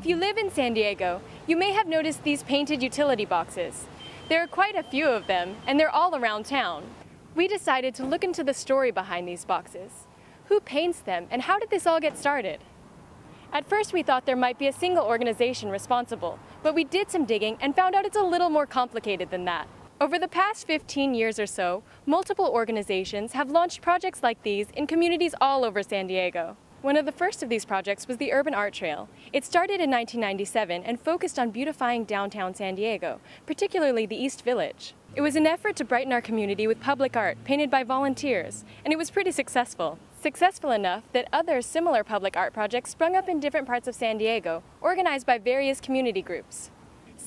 If you live in San Diego, you may have noticed these painted utility boxes. There are quite a few of them, and they're all around town. We decided to look into the story behind these boxes. Who paints them, and how did this all get started? At first, we thought there might be a single organization responsible, but we did some digging and found out it's a little more complicated than that. Over the past 15 years or so, multiple organizations have launched projects like these in communities all over San Diego. One of the first of these projects was the Urban Art Trail. It started in 1997 and focused on beautifying downtown San Diego, particularly the East Village. It was an effort to brighten our community with public art painted by volunteers, and it was pretty successful. Successful enough that other similar public art projects sprung up in different parts of San Diego, organized by various community groups.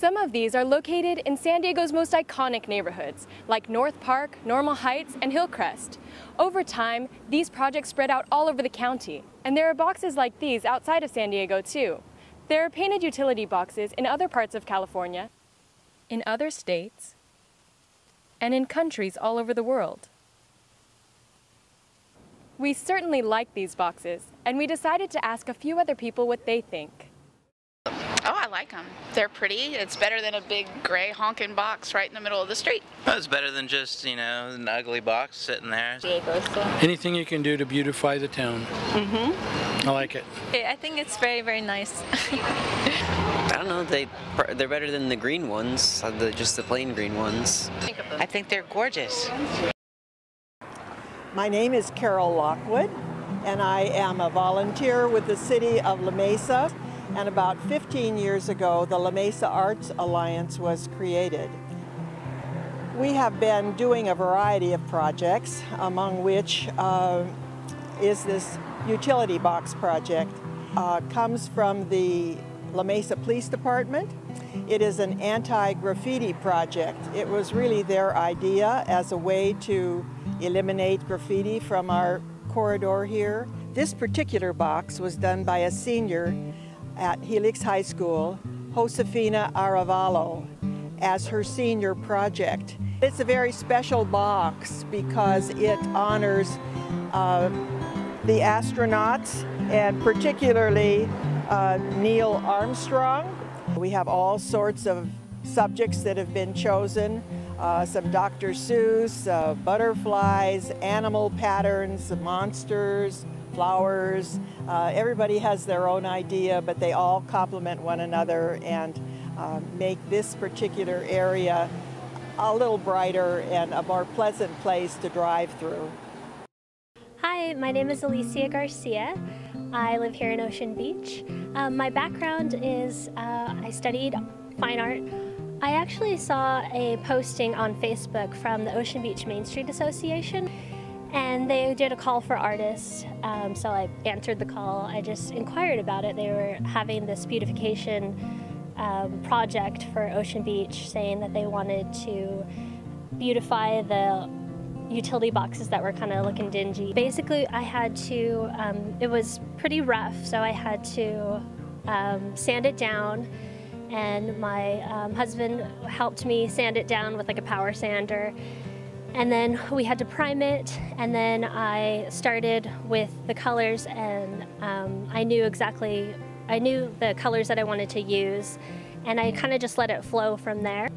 Some of these are located in San Diego's most iconic neighborhoods, like North Park, Normal Heights, and Hillcrest. Over time, these projects spread out all over the county, and there are boxes like these outside of San Diego too. There are painted utility boxes in other parts of California, in other states, and in countries all over the world. We certainly like these boxes, and we decided to ask a few other people what they think. I like them. They're pretty. It's better than a big gray honking box right in the middle of the street. Well, it's better than just, you know, an ugly box sitting there. Anything you can do to beautify the town. Mm-hmm. I like it. I think it's very, very nice. I don't know. They they're better than the green ones, uh, the, just the plain green ones. I think they're gorgeous. My name is Carol Lockwood, and I am a volunteer with the city of La Mesa. And about 15 years ago, the La Mesa Arts Alliance was created. We have been doing a variety of projects, among which uh, is this utility box project. Uh, comes from the La Mesa Police Department. It is an anti-graffiti project. It was really their idea as a way to eliminate graffiti from our corridor here. This particular box was done by a senior at Helix High School, Josefina Arevalo, as her senior project. It's a very special box because it honors uh, the astronauts and particularly uh, Neil Armstrong. We have all sorts of subjects that have been chosen. Uh, some Dr. Seuss, uh, butterflies, animal patterns, monsters, flowers. Uh, everybody has their own idea, but they all complement one another and uh, make this particular area a little brighter and a more pleasant place to drive through. Hi, my name is Alicia Garcia. I live here in Ocean Beach. Um, my background is uh, I studied fine art. I actually saw a posting on Facebook from the Ocean Beach Main Street Association and they did a call for artists. Um, so I answered the call. I just inquired about it. They were having this beautification um, project for Ocean Beach, saying that they wanted to beautify the utility boxes that were kind of looking dingy. Basically, I had to, um, it was pretty rough, so I had to um, sand it down and my um, husband helped me sand it down with like a power sander and then we had to prime it and then I started with the colors and um, I knew exactly I knew the colors that I wanted to use and I kind of just let it flow from there.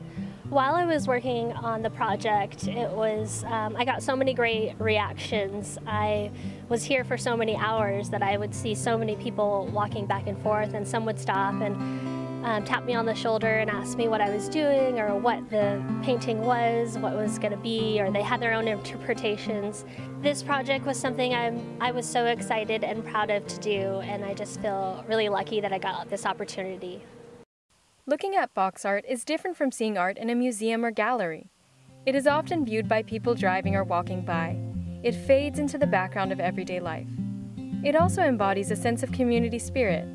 While I was working on the project, it was um, I got so many great reactions. I was here for so many hours that I would see so many people walking back and forth, and some would stop and um, tap me on the shoulder and ask me what I was doing or what the painting was, what was going to be, or they had their own interpretations. This project was something I'm, I was so excited and proud of to do, and I just feel really lucky that I got this opportunity. Looking at box art is different from seeing art in a museum or gallery. It is often viewed by people driving or walking by. It fades into the background of everyday life. It also embodies a sense of community spirit.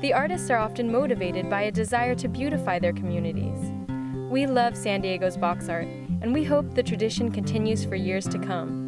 The artists are often motivated by a desire to beautify their communities. We love San Diego's box art, and we hope the tradition continues for years to come.